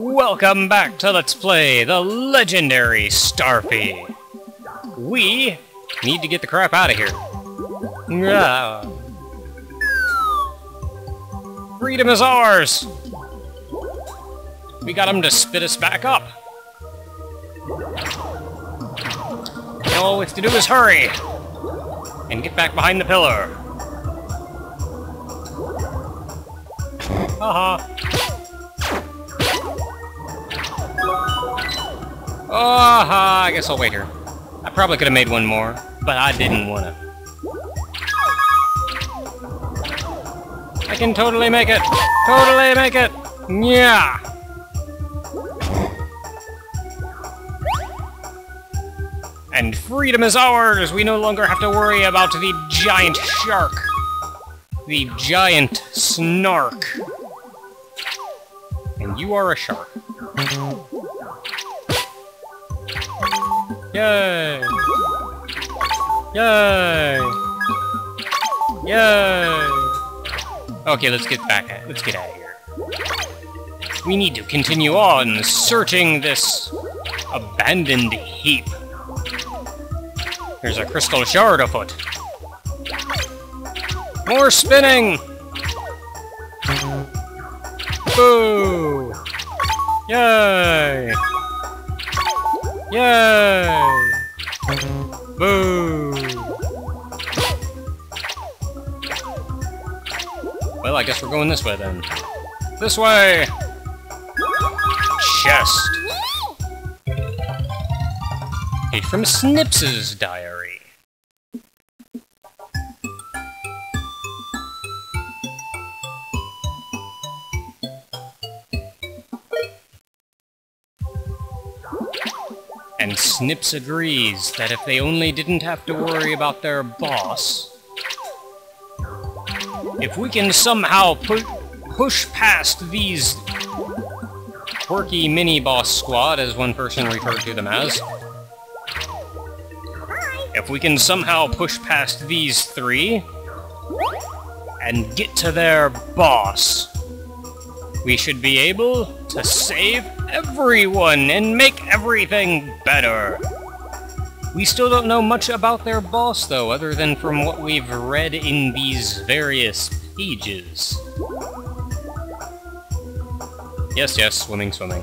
Welcome back to Let's Play the legendary Starfy. We need to get the crap out of here. Yeah. Freedom is ours! We got him to spit us back up. All we have to do is hurry! And get back behind the pillar. Haha. Oh, I guess I'll wait here. I probably could have made one more, but I didn't want to. I can totally make it! Totally make it! Yeah! And freedom is ours! We no longer have to worry about the giant shark! The giant snark! And you are a shark. Yay! Yay! Yay! Okay, let's get back at let's get out of here. We need to continue on searching this abandoned heap. There's a crystal shard afoot. More spinning! Boo! Yay! Yay! Boo! Well, I guess we're going this way then. This way! Chest! Page from Snips's diary. And Snips agrees that if they only didn't have to worry about their boss, if we can somehow pu push past these quirky mini-boss squad, as one person referred to them as, if we can somehow push past these three and get to their boss, we should be able to save everyone and make everything better. We still don't know much about their boss, though, other than from what we've read in these various pages. Yes, yes, swimming, swimming.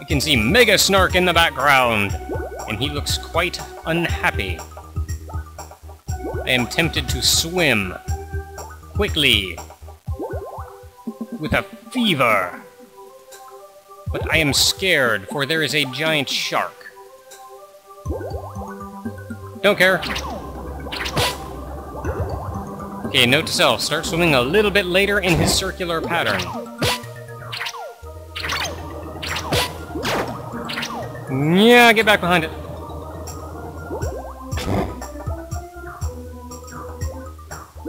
I can see Mega Snark in the background, and he looks quite unhappy. I am tempted to swim. Quickly. With a fever. But I am scared, for there is a giant shark. Don't care. Okay, note to self, start swimming a little bit later in his circular pattern. Yeah, get back behind it.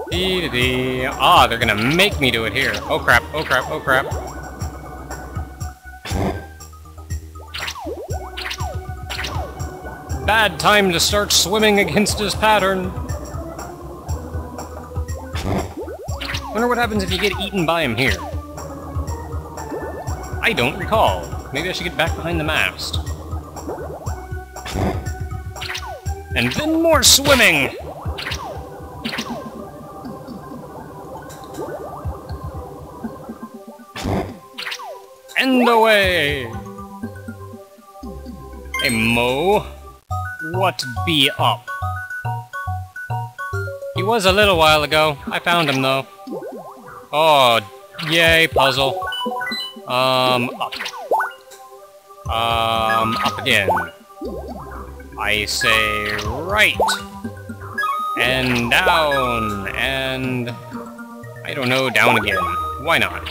Dee -dee -dee. Ah, they're gonna make me do it here. Oh crap, oh crap, oh crap. Bad time to start swimming against his pattern. Wonder what happens if you get eaten by him here. I don't recall. Maybe I should get back behind the mast. And then more swimming! And away! Hey, Moe. What be up? He was a little while ago. I found him, though. Oh, yay, puzzle. Um, up. Um, up again. I say right. And down. And... I don't know, down again. Why not?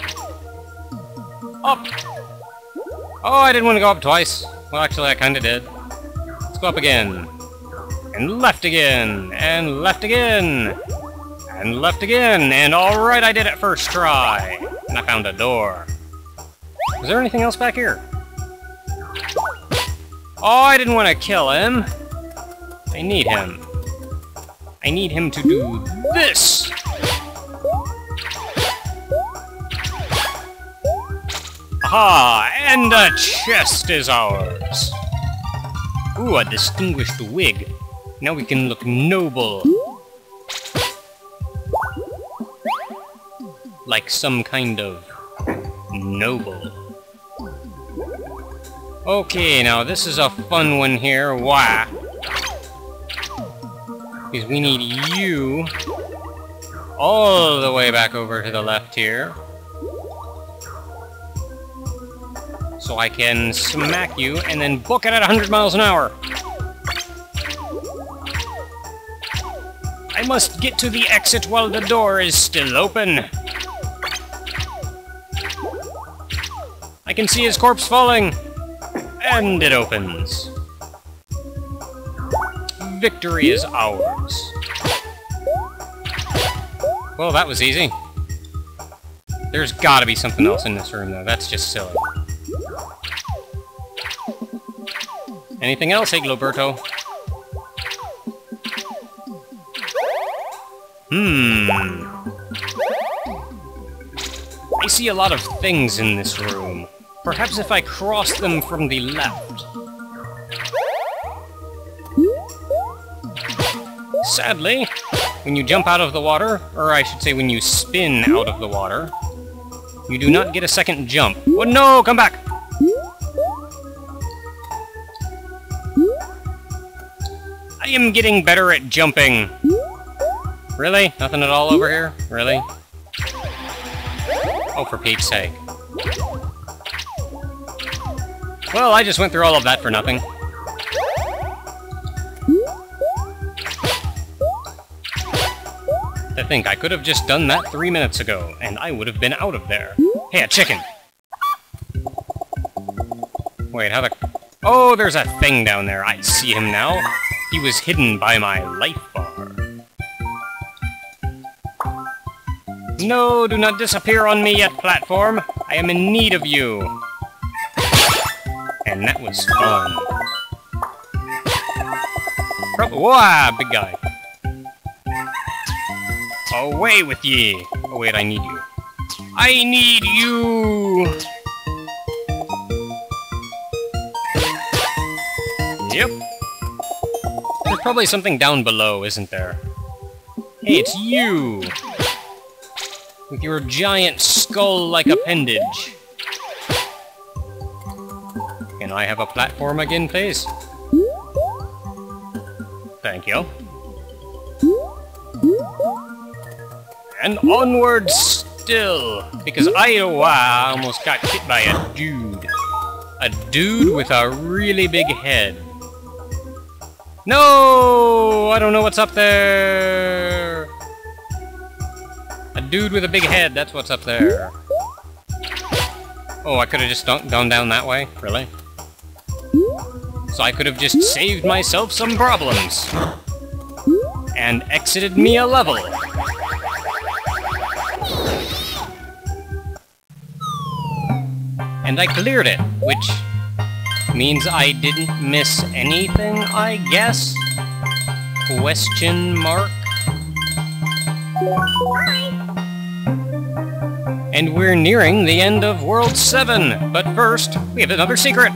Up! Oh, I didn't want to go up twice. Well, actually, I kinda did. Let's go up again. And left again. And left again. And left again. And alright, I did it first try. And I found a door. Is there anything else back here? Oh, I didn't want to kill him. I need him. I need him to do this. Aha! And a chest is ours! Ooh, a distinguished wig. Now we can look noble. Like some kind of noble. Okay, now this is a fun one here. Why? Because we need you all the way back over to the left here. So I can smack you and then book it at 100 miles an hour. I must get to the exit while the door is still open. I can see his corpse falling. And it opens. Victory is ours. Well, that was easy. There's gotta be something else in this room, though. That's just silly. Anything else, Egloberto? Hmm. I see a lot of things in this room. Perhaps if I cross them from the left. Sadly, when you jump out of the water, or I should say when you spin out of the water, you do not get a second jump. Oh no, come back! I am getting better at jumping. Really? Nothing at all over here? Really? Oh, for Pete's sake. Well, I just went through all of that for nothing. To think I could have just done that three minutes ago, and I would have been out of there. Hey, a chicken! Wait, how the... Oh, there's a thing down there. I see him now. He was hidden by my life bar. No, do not disappear on me yet, platform. I am in need of you and that was fun. Wow, big guy. Away with ye! Oh wait, I need you. I need you! There's probably something down below, isn't there? Hey, it's you! With your giant skull-like appendage. Can I have a platform again, please? Thank you. And onward still! Because I, oh, I almost got hit by a dude. A dude with a really big head. No! I don't know what's up there! A dude with a big head, that's what's up there. Oh, I could have just gone down that way? Really? so I could have just saved myself some problems. And exited me a level. And I cleared it, which means I didn't miss anything, I guess? Question mark? And we're nearing the end of World 7, but first, we have another secret!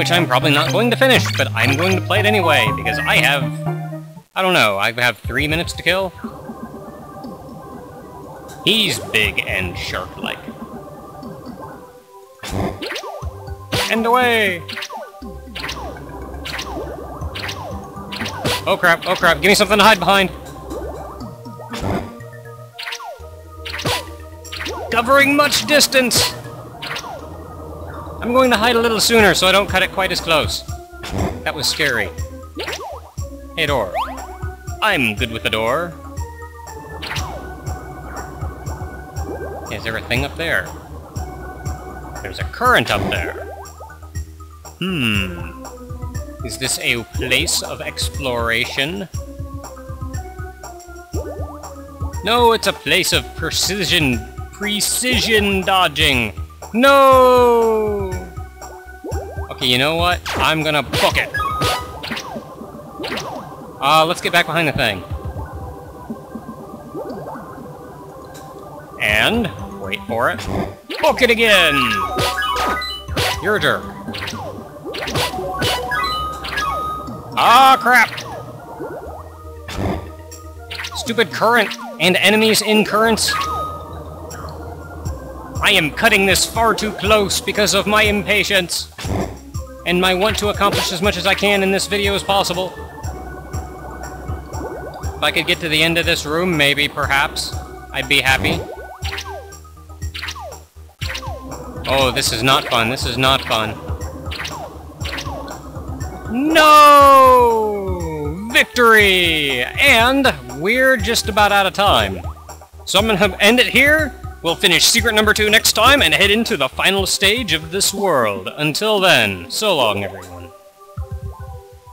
which I'm probably not going to finish, but I'm going to play it anyway, because I have... I don't know, I have three minutes to kill? He's big and shark-like. And away! Oh crap, oh crap, give me something to hide behind! Covering much distance! I'm going to hide a little sooner so I don't cut it quite as close. That was scary. Hey, door. I'm good with the door. Is there a thing up there? There's a current up there. Hmm. Is this a place of exploration? No, it's a place of precision... precision dodging! No! Okay, you know what? I'm gonna book it. Uh, let's get back behind the thing. And, wait for it. Book it again! You're a jerk. Ah, crap! Stupid current and enemies in currents. I am cutting this far too close because of my impatience. And my want to accomplish as much as I can in this video as possible. If I could get to the end of this room, maybe, perhaps, I'd be happy. Oh, this is not fun. This is not fun. No! Victory! And we're just about out of time. So I'm gonna end it here. We'll finish secret number two next time and head into the final stage of this world. Until then, so long everyone.